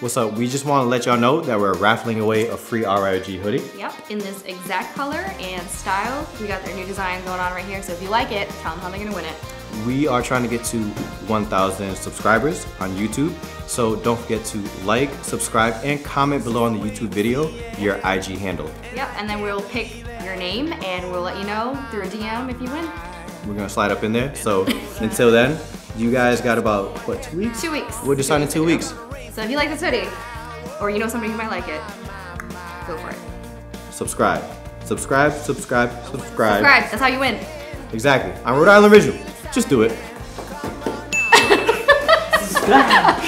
What's up? We just want to let y'all know that we're raffling away a free RIG hoodie. Yep, in this exact color and style. We got their new design going on right here, so if you like it, tell them how they're gonna win it. We are trying to get to 1,000 subscribers on YouTube, so don't forget to like, subscribe, and comment below on the YouTube video your IG handle. Yep, and then we'll pick your name and we'll let you know through a DM if you win. We're gonna slide up in there. So until then, you guys got about what two weeks? Two weeks. We'll decide in two weeks. So if you like this hoodie, or you know somebody who might like it, go for it. Subscribe, subscribe, subscribe, subscribe. Subscribe, that's how you win. Exactly. I'm Rhode Island Visual. Just do it.